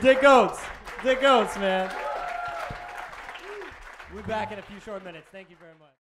Dick Goats. Dick Goats, man. We'll be back in a few short minutes. Thank you very much.